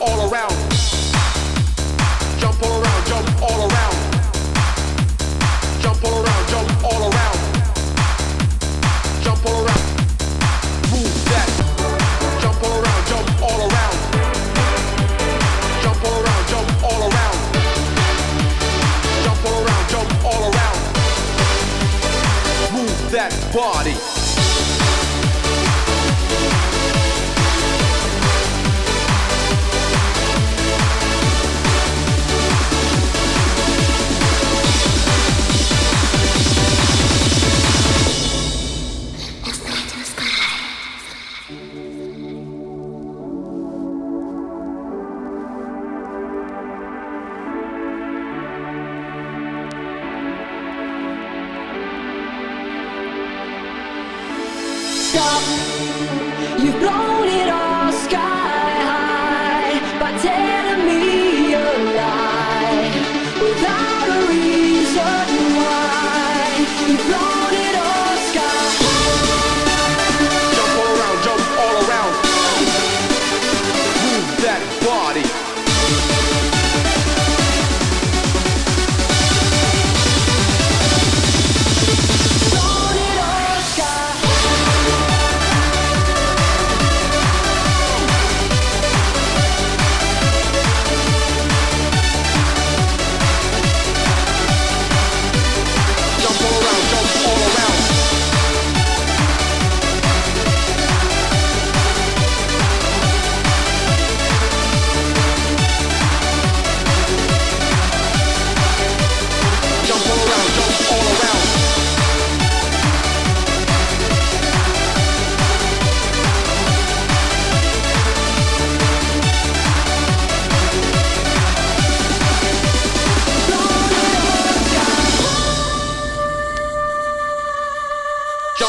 all around. Jump all around, jump all around. Jump all around, jump all around. Jump all around. Move that. Jump all around, jump all around. Jump all around, jump all around. Jump all around, jump all around. Move that body. stop. You've blown it all.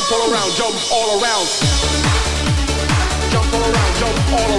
Jump all around, jump all around. Jump all around, jump all around.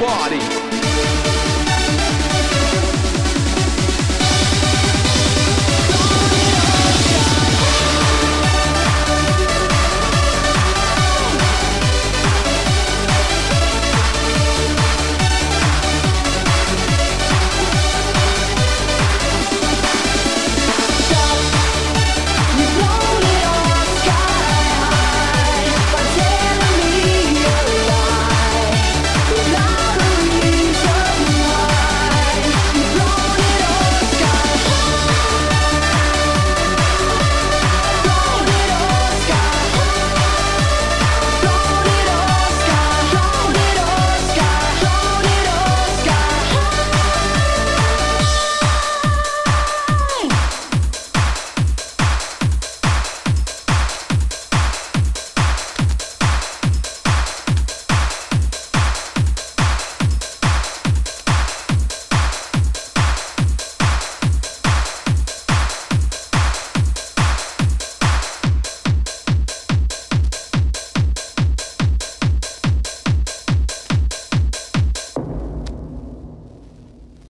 body.